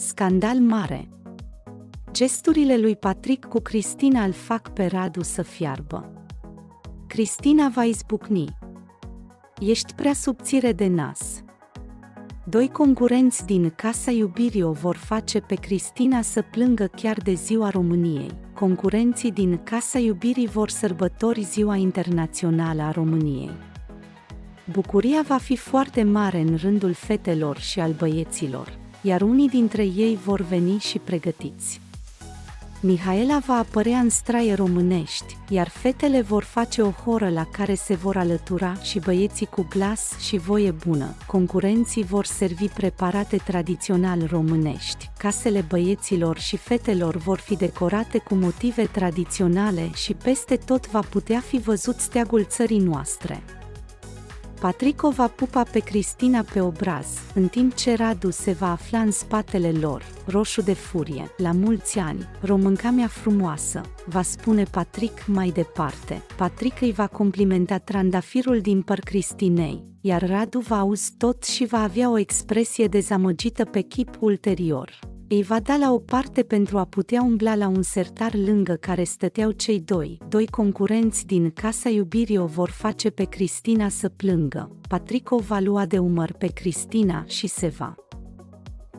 Scandal mare. Gesturile lui Patrick cu Cristina îl fac pe Radu să fiarbă. Cristina va izbucni. Ești prea subțire de nas. Doi concurenți din Casa Iubirii o vor face pe Cristina să plângă chiar de Ziua României. Concurenții din Casa Iubirii vor sărbători Ziua Internațională a României. Bucuria va fi foarte mare în rândul fetelor și al băieților, iar unii dintre ei vor veni și pregătiți. Mihaela va apărea în straie românești, iar fetele vor face o horă la care se vor alătura și băieții cu glas și voie bună. Concurenții vor servi preparate tradițional românești. Casele băieților și fetelor vor fi decorate cu motive tradiționale și peste tot va putea fi văzut steagul țării noastre. Patrico va pupa pe Cristina pe obraz, în timp ce Radu se va afla în spatele lor, roșu de furie, la mulți ani, românca mea frumoasă, va spune Patrick mai departe. Patrick îi va complimenta trandafirul din păr Cristinei, iar Radu va auzi tot și va avea o expresie dezamăgită pe chip ulterior îi va da la o parte pentru a putea umbla la un sertar lângă care stăteau cei doi. Doi concurenți din Casa Iubirii o vor face pe Cristina să plângă. Patrico va lua de umăr pe Cristina și se va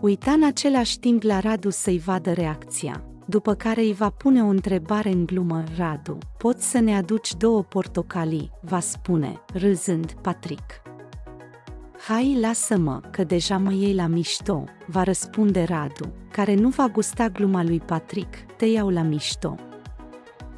uita în același timp la Radu să-i vadă reacția. După care îi va pune o întrebare în glumă, Radu, poți să ne aduci două portocalii, va spune, râzând, Patrick. Hai, lasă-mă, că deja mă iei la mișto, va răspunde Radu, care nu va gusta gluma lui Patrick, te iau la mișto.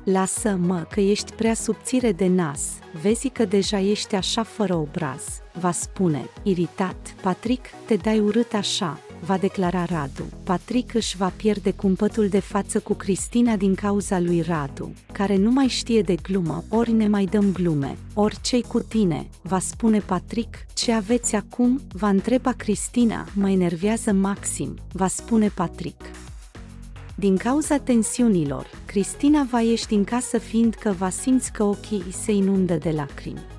Lasă-mă că ești prea subțire de nas, vezi că deja ești așa fără obraz, va spune, iritat, Patrick, te dai urât așa, va declara Radu. Patrick își va pierde cumpătul de față cu Cristina din cauza lui Radu, care nu mai știe de glumă, ori ne mai dăm glume, ori cei cu tine, va spune Patrick, ce aveți acum, va întreba Cristina, mă enervează maxim, va spune Patrick. Din cauza tensiunilor, Cristina va ieși din casă fiindcă va simți că ochii se inundă de lacrimi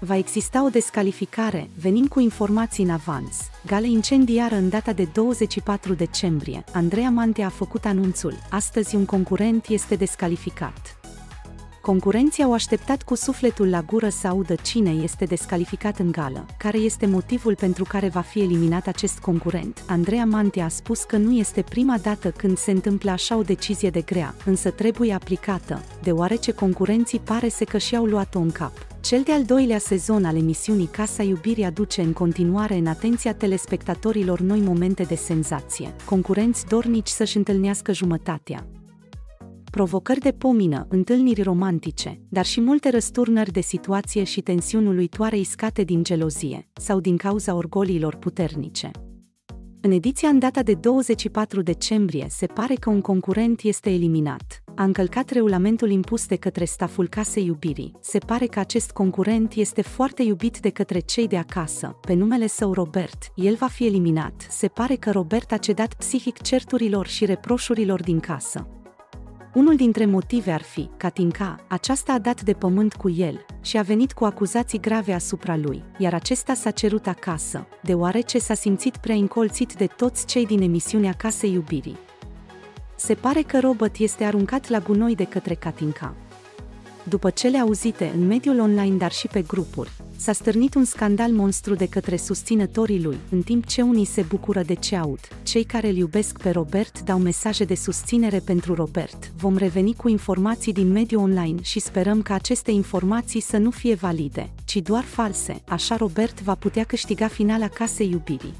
va exista o descalificare, venim cu informații în avans. Gale incendiară în data de 24 decembrie. Andreea Mante a făcut anunțul. Astăzi un concurent este descalificat. Concurenții au așteptat cu sufletul la gură să audă cine este descalificat în gală, care este motivul pentru care va fi eliminat acest concurent. Andreea Mante a spus că nu este prima dată când se întâmplă așa o decizie de grea, însă trebuie aplicată, deoarece concurenții pare să că și-au luat-o în cap. Cel de-al doilea sezon al emisiunii Casa Iubirii aduce în continuare în atenția telespectatorilor noi momente de senzație, concurenți dornici să-și întâlnească jumătatea, provocări de pomină, întâlniri romantice, dar și multe răsturnări de situație și tensiuni uluitoare iscate din gelozie sau din cauza orgoliilor puternice. În ediția în data de 24 decembrie se pare că un concurent este eliminat. A încălcat regulamentul impus de către staful Casei Iubirii. Se pare că acest concurent este foarte iubit de către cei de acasă, pe numele său Robert. El va fi eliminat. Se pare că Robert a cedat psihic certurilor și reproșurilor din casă. Unul dintre motive ar fi, Katinka, aceasta a dat de pământ cu el și a venit cu acuzații grave asupra lui, iar acesta s-a cerut acasă, deoarece s-a simțit prea încolțit de toți cei din emisiunea Casei Iubirii. Se pare că Robert este aruncat la gunoi de către Katinka. După cele auzite în mediul online, dar și pe grupuri, s-a stârnit un scandal monstru de către susținătorii lui, în timp ce unii se bucură de ce aud. Cei care îl iubesc pe Robert dau mesaje de susținere pentru Robert. Vom reveni cu informații din mediul online și sperăm că aceste informații să nu fie valide, ci doar false, așa Robert va putea câștiga finala Casei Iubirii.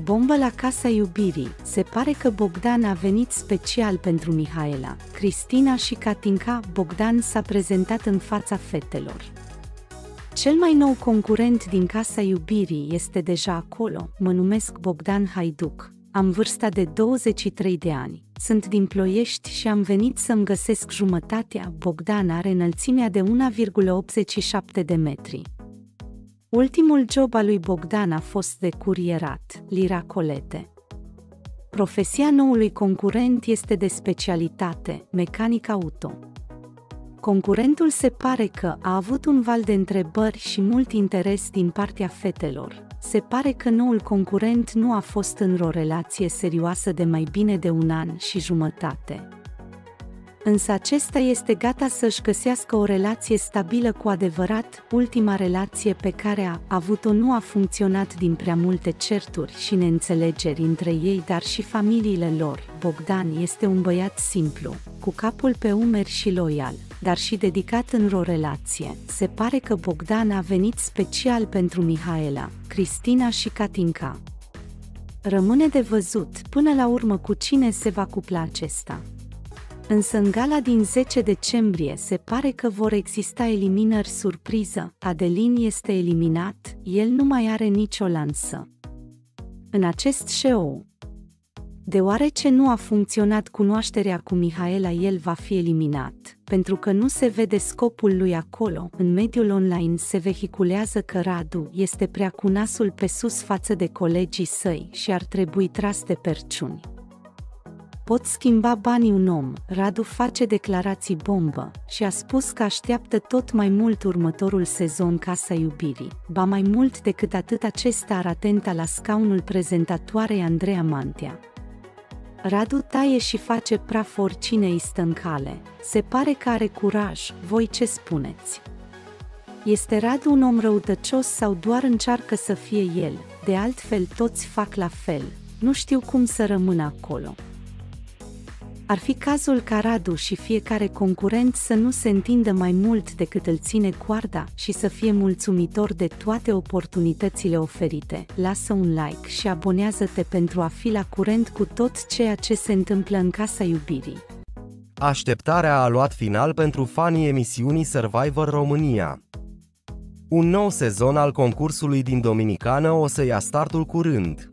Bombă la Casa Iubirii. Se pare că Bogdan a venit special pentru Mihaela. Cristina și Katinka Bogdan s-a prezentat în fața fetelor. Cel mai nou concurent din Casa Iubirii este deja acolo. Mă numesc Bogdan Haiduc. Am vârsta de 23 de ani. Sunt din Ploiești și am venit să-mi găsesc jumătatea. Bogdan are înălțimea de 1,87 de metri. Ultimul job al lui Bogdan a fost de curierat, Lira Colete. Profesia noului concurent este de specialitate, mecanic auto. Concurentul se pare că a avut un val de întrebări și mult interes din partea fetelor. se pare că noul concurent nu a fost în o relație serioasă de mai bine de un an și jumătate. Însă acesta este gata să-și găsească o relație stabilă cu adevărat, ultima relație pe care a avut-o nu a funcționat din prea multe certuri și neînțelegeri între ei, dar și familiile lor. Bogdan este un băiat simplu, cu capul pe umeri și loial, dar și dedicat în o relație. Se pare că Bogdan a venit special pentru Mihaela, Cristina și Katinka. Rămâne de văzut până la urmă cu cine se va cupla acesta. Însă în gala din 10 decembrie se pare că vor exista eliminări surpriză. Adelin este eliminat, el nu mai are nicio lansă. În acest show, Deoarece nu a funcționat cunoașterea cu Mihaela, el va fi eliminat, pentru că nu se vede scopul lui acolo. În mediul online se vehiculează că Radu este prea cu nasul pe sus față de colegii săi și ar trebui tras de perciuni. Pot schimba banii un om, Radu face declarații bombă și a spus că așteaptă tot mai mult următorul sezon Casa Iubirii. Ba mai mult decât atât acesta ar atenta la scaunul prezentatoarei Andreea Mantea. Radu taie și face praf oricine îi stă în cale. Se pare că are curaj, voi ce spuneți? Este Radu un om răutăcios sau doar încearcă să fie el? De altfel toți fac la fel. Nu știu cum să rămână acolo. Ar fi cazul ca Radu și fiecare concurent să nu se întindă mai mult decât îl ține coarda și să fie mulțumitor de toate oportunitățile oferite. Lasă un like și abonează-te pentru a fi la curent cu tot ceea ce se întâmplă în Casa Iubirii. Așteptarea a luat final pentru fanii emisiunii Survivor România. Un nou sezon al concursului din Dominicană o să ia startul curând.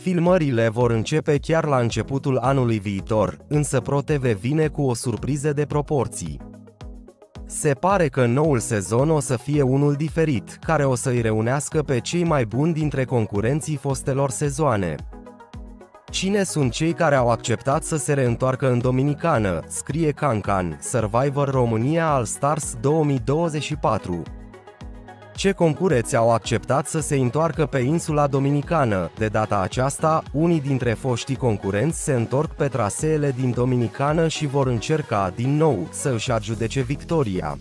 Filmările vor începe chiar la începutul anului viitor, însă ProTV vine cu o surpriză de proporții. Se pare că noul sezon o să fie unul diferit, care o să-i reunească pe cei mai buni dintre concurenții fostelor sezoane. Cine sunt cei care au acceptat să se reîntoarcă în Dominicană, scrie Cancan, Survivor România All Stars 2024 ce concureți au acceptat să se întoarcă pe insula dominicană. De data aceasta, unii dintre foștii concurenți se întorc pe traseele din Dominicană și vor încerca, din nou, să își adjudece victoria.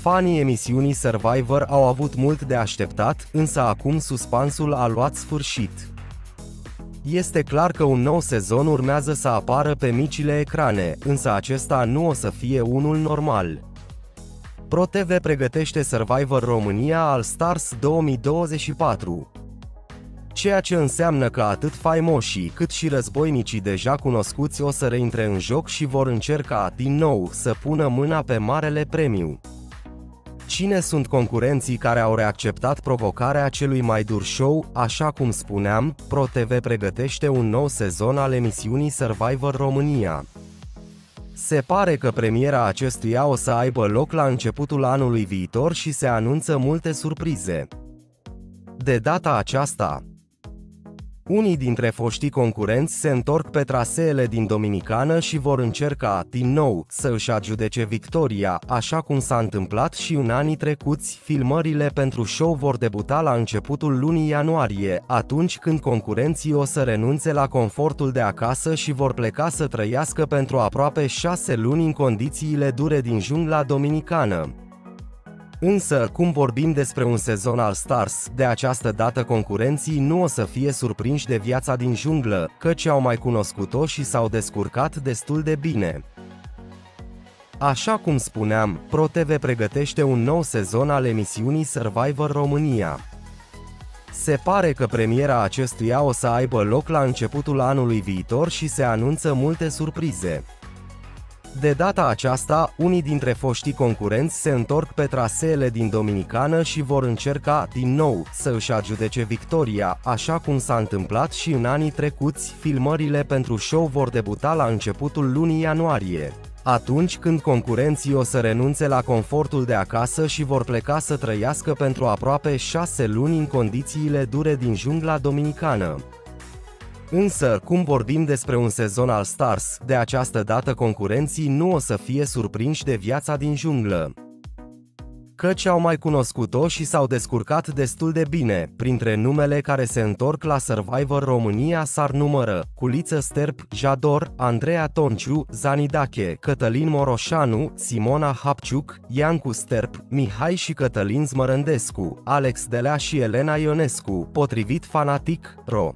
Fanii emisiunii Survivor au avut mult de așteptat, însă acum suspansul a luat sfârșit. Este clar că un nou sezon urmează să apară pe micile ecrane, însă acesta nu o să fie unul normal. ProTV pregătește Survivor România al Stars 2024. Ceea ce înseamnă că atât faimoșii cât și războinicii deja cunoscuți o să reintre în joc și vor încerca, din nou, să pună mâna pe marele premiu. Cine sunt concurenții care au reacceptat provocarea celui mai dur show? Așa cum spuneam, ProTV pregătește un nou sezon al emisiunii Survivor România. Se pare că premiera acestuia o să aibă loc la începutul anului viitor și se anunță multe surprize. De data aceasta, unii dintre foștii concurenți se întorc pe traseele din Dominicană și vor încerca, din nou, să își adjudece victoria, așa cum s-a întâmplat și în anii trecuți. Filmările pentru show vor debuta la începutul lunii ianuarie, atunci când concurenții o să renunțe la confortul de acasă și vor pleca să trăiască pentru aproape șase luni în condițiile dure din jungla dominicană. Însă, cum vorbim despre un sezon al Stars, de această dată concurenții nu o să fie surprinși de viața din junglă, căci au mai cunoscut-o și s-au descurcat destul de bine. Așa cum spuneam, ProTV pregătește un nou sezon al emisiunii Survivor România. Se pare că premiera acestuia o să aibă loc la începutul anului viitor și se anunță multe surprize. De data aceasta, unii dintre foștii concurenți se întorc pe traseele din Dominicană și vor încerca, din nou, să își adjudece victoria, așa cum s-a întâmplat și în anii trecuți, filmările pentru show vor debuta la începutul lunii ianuarie. Atunci când concurenții o să renunțe la confortul de acasă și vor pleca să trăiască pentru aproape șase luni în condițiile dure din jungla dominicană. Însă, cum vorbim despre un sezon al Stars, de această dată concurenții nu o să fie surprinși de viața din junglă. căci au mai cunoscut-o și s-au descurcat destul de bine. Printre numele care se întorc la Survivor România s-ar numără Culiță Sterp, Jador, Andreea Tonciu, Zanidache, Cătălin Moroșanu, Simona Hapciuc, Iancu Sterp, Mihai și Cătălin Zmărândescu, Alex Delea și Elena Ionescu, potrivit Fanatic, Ro.